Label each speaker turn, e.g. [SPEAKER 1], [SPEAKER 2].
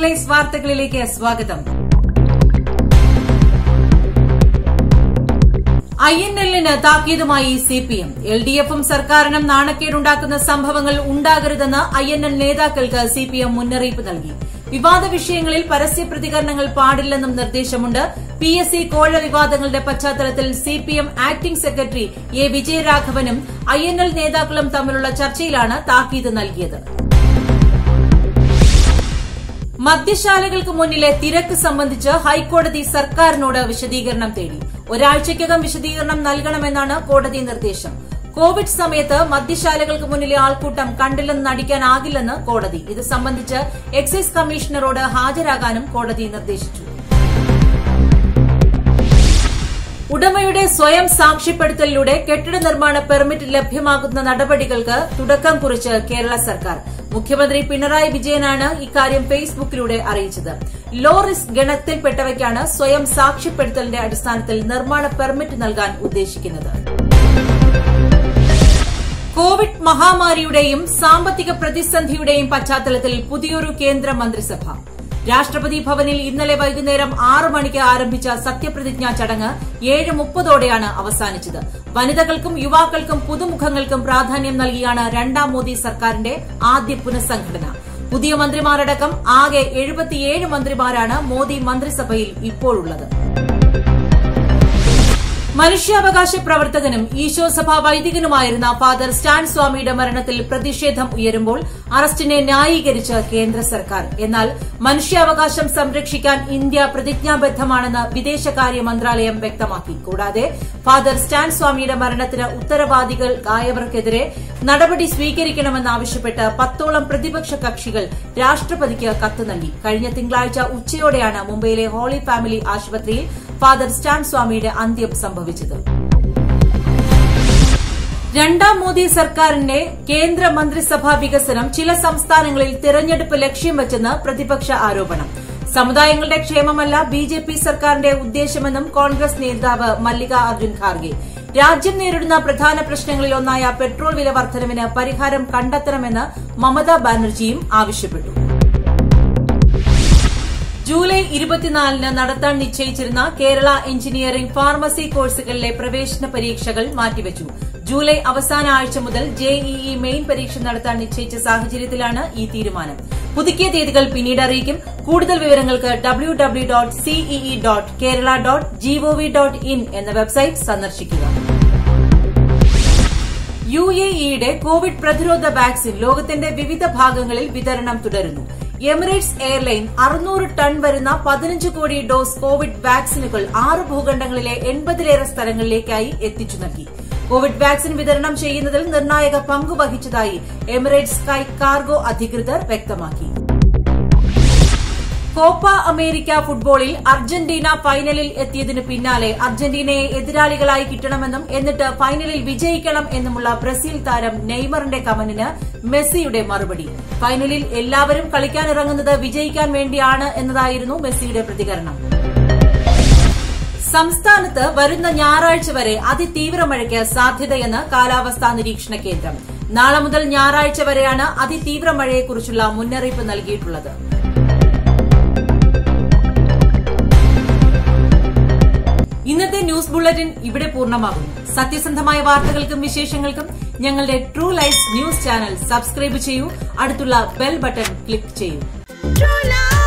[SPEAKER 1] ടൂലൈസ് വാർത്തകളിലേക്ക് സ്വാഗതം I N എല്ലിന് താക്കീതുമായി C P M L D എഫും സർക്കാരിനും നാണക്കേടുണ്ടാക്കുന്ന സംഭവങ്ങൾ ഉണ്ടാകരുതെന്ന് ഐ എൻ എൽ നേതാക്കൾക്ക് സി പി എം മുന്നറിയിപ്പ് നൽകി വിവാദ വിഷയങ്ങളിൽ പരസ്യ പ്രതികരണങ്ങൾ പാടില്ലെന്നും നിർദ്ദേശമുണ്ട് പി എസ് സി കോഴ വിവാദങ്ങളുടെ പശ്ചാത്തലത്തിൽ C P M acting secretary A വിജയരാഘവനും ഐ എൻ എൽ നേതാക്കളും തമ്മിലുള്ള ചർച്ചയിലാണ് താക്കീത് നൽകിയത് മദ്യശാലകൾക്ക് മുന്നിലെ തിരക്ക് സംബന്ധിച്ച് ഹൈക്കോടതി സർക്കാരിനോട് വിശദീകരണം തേടി ഒരാഴ്ചയ്ക്കകം വിശദീകരണം നൽകണമെന്നാണ് കോടതി നിർദ്ദേശം കോവിഡ് സമയത്ത് മദ്യശാലകൾക്ക് മുന്നിലെ ആൾക്കൂട്ടം കണ്ടില്ലെന്ന് നടിക്കാനാകില്ലെന്ന് കോടതി ഇത് സംബന്ധിച്ച് എക്സൈസ് കമ്മീഷണറോട് ഹാജരാകാനും കോടതി നിർദ്ദേശിച്ചു ഉടമയുടെ സ്വയം സാക്ഷ്യപ്പെടുത്തലിലൂടെ കെട്ടിട നിർമ്മാണ പെർമിറ്റ് ലഭ്യമാകുന്ന നടപടികൾക്ക് തുടക്കം കുറിച്ച് കേരള സർക്കാർ മുഖ്യമന്ത്രി പിണറായി വിജയനാണ് ഇക്കാര്യം ഫേസ്ബുക്കിലൂടെ അറിയിച്ചത് ലോ റിസ്ക് ഗണത്തിൽപ്പെട്ടവയ്ക്കാണ് സ്വയം സാക്ഷ്യപ്പെടുത്തലിന്റെ അടിസ്ഥാനത്തിൽ നിർമ്മാണ പെർമിറ്റ് നൽകാൻ ഉദ്ദേശിക്കുന്നത് കോവിഡ് മഹാമാരിയുടെയും സാമ്പത്തിക പ്രതിസന്ധിയുടെയും പശ്ചാത്തലത്തിൽ പുതിയൊരു കേന്ദ്ര മന്ത്രിസഭ രാഷ്ട്രപതി ഭവനിൽ ഇന്നലെ വൈകുന്നേരം ആറ് മണിക്ക് ആരംഭിച്ച സത്യപ്രതിജ്ഞാ ചടങ്ങ് ഏഴ് മുപ്പതോടെയാണ് അവസാനിച്ചത് വനിതകൾക്കും യുവാക്കൾക്കും പുതുമുഖങ്ങൾക്കും പ്രാധാന്യം നൽകിയാണ് രണ്ടാം മോദി സർക്കാരിന്റെ ആദ്യ പുനഃസംഘടന പുതിയ മന്ത്രിമാരടക്കം ആകെ എഴുപത്തിയേഴ് മന്ത്രിമാരാണ് മോദി മന്ത്രിസഭയിൽ ഇപ്പോഴുള്ളത് മനുഷ്യാവകാശ പ്രവർത്തകനും ഈശോ സഭ വൈദികനുമായിരുന്ന ഫാദർ സ്റ്റാൻ സ്വാമിയുടെ മരണത്തിൽ പ്രതിഷേധം ഉയരുമ്പോൾ അറസ്റ്റിനെ ന്യായീകരിച്ച് കേന്ദ്ര സർക്കാർ എന്നാൽ മനുഷ്യാവകാശം സംരക്ഷിക്കാൻ ഇന്ത്യ പ്രതിജ്ഞാബദ്ധമാണെന്ന് വിദേശകാര്യ മന്ത്രാലയം വ്യക്തമാക്കി കൂടാതെ ഫാദർ സ്റ്റാൻ സ്വാമിയുടെ മരണത്തിന് ഉത്തരവാദികൾ ആയവർക്കെതിരെ നടപടി സ്വീകരിക്കണമെന്നാവശ്യപ്പെട്ട് പത്തോളം പ്രതിപക്ഷ കക്ഷികൾ രാഷ്ട്രപതിക്ക് കത്ത് നൽകി കഴിഞ്ഞ തിങ്കളാഴ്ച ഉച്ചയോടെയാണ് മുംബൈയിലെ ഹോളി ഫാമിലി ആശുപത്രിയിൽ ഫാദർ സ്റ്റാൻ സ്വാമിയുടെ അന്ത്യം സംഭവിച്ചത് സംഭവിച്ചത് രണ്ടാം മോദി സർക്കാരിന്റെ കേന്ദ്ര മന്ത്രിസഭാ വികസനം ചില സംസ്ഥാനങ്ങളിൽ തെരഞ്ഞെടുപ്പ് ലക്ഷ്യം വച്ചെന്ന് പ്രതിപക്ഷ ആരോപണം സമുദായങ്ങളുടെ ക്ഷേമമല്ല ബി ജെ പി സർക്കാരിന്റെ ഉദ്ദേശമെന്നും കോൺഗ്രസ് നേതാവ് മല്ലികാ അർജുൻ ഖാർഗെ രാജ്യം നേരിടുന്ന പ്രധാന പ്രശ്നങ്ങളിൽ ഒന്നായ പെട്രോൾ വില വർധനവിന് പരിഹാരം കണ്ടെത്തണമെന്ന് മമതാ ബാനർജിയും ആവശ്യപ്പെട്ടു ജൂലൈ ഇരുപത്തിനാലിന് നടത്താൻ നിശ്ചയിച്ചിരുന്ന കേരള എഞ്ചിനീയറിംഗ് ഫാർമസി കോഴ്സുകളിലെ പ്രവേശന പരീക്ഷകൾ മാറ്റിവച്ചു ജൂലൈ അവസാന ആഴ്ച മുതൽ ജെഇഇ മെയിൻ പരീക്ഷ നടത്താൻ നിശ്ചയിച്ച സാഹചര്യത്തിലാണ് ഈ തീരുമാനം പുതുക്കിയ തീയതികൾ പിന്നീട് അറിയിക്കും കൂടുതൽ വിവരങ്ങൾക്ക് W W dot CEE dot Kerala dot G O V dot in എന്ന വെബ്സൈറ്റ് സന്ദർശിക്കുക ഇയുടെ കോവിഡ് പ്രതിരോധ വാക്സിൻ ലോകത്തിന്റെ വിവിധ ഭാഗങ്ങളിൽ വിതരണം തുടരുന്നു എമിറേറ്റ്സ് എയർലൈൻ അറുനൂറ് ടൺ വരുന്ന പതിനഞ്ച് കോടി ഡോസ് കോവിഡ് വാക്സിനുകൾ ആറ് ഭൂഖണ്ഡങ്ങളിലെ എൺപതിലേറെ സ്ഥലങ്ങളിലേക്കായി എത്തിച്ചു നൽകി കോവിഡ് വാക്സിൻ വിതരണം ചെയ്യുന്നതിൽ നിർണായക പങ്കുവഹിച്ചതായി എമിറേറ്റ്സ് സ്കൈ കാർഗോ അധികൃതർ വ്യക്തമാക്കി കോപ്പ അമേരിക്ക ഫുട്ബോളിൽ അർജന്റീന ഫൈനലിൽ എത്തിയതിനു പിന്നാലെ അർജന്റീനയെ എതിരാളികളായി കിട്ടണമെന്നും എന്നിട്ട് ഫൈനലിൽ വിജയിക്കണം എന്നുമുള്ള ബ്രസീൽ താരം നെയ്മറിന്റെ കമനിന് മെസ്സിയുടെ മറുപടി ഫൈനലിൽ എല്ലാവരും കളിക്കാനിറങ്ങുന്നത് വിജയിക്കാൻ വേണ്ടിയാണ് എന്നതായിരുന്നു മെസ്സിയുടെ പ്രതികരണം സംസ്ഥാനത്ത് വരുന്ന ഞായറാഴ്ച വരെ അതിതീവ്ര മഴയ്ക്ക് സാധ്യതയെന്ന് കാലാവസ്ഥാ നിരീക്ഷണ കേന്ദ്രം നാളെ മുതൽ ഞായറാഴ്ച വരെയാണ് അതിതീവ്ര മഴയെക്കുറിച്ചുള്ള മുന്നറിയിപ്പ് നൽകിയിട്ടുള്ളത് ന്യൂസ് ബുള്ളറ്റിൻ ഇവിടെ പൂർണ്ണമാകുന്നു സത്യസന്ധമായ വാർത്തകൾക്കും വിശേഷങ്ങൾക്കും ഞങ്ങളുടെ true life news channel subscribe ചെയ്യൂ അടുത്തുള്ള ബെൽ ബട്ടൺ ക്ലിക്ക് ചെയ്യൂ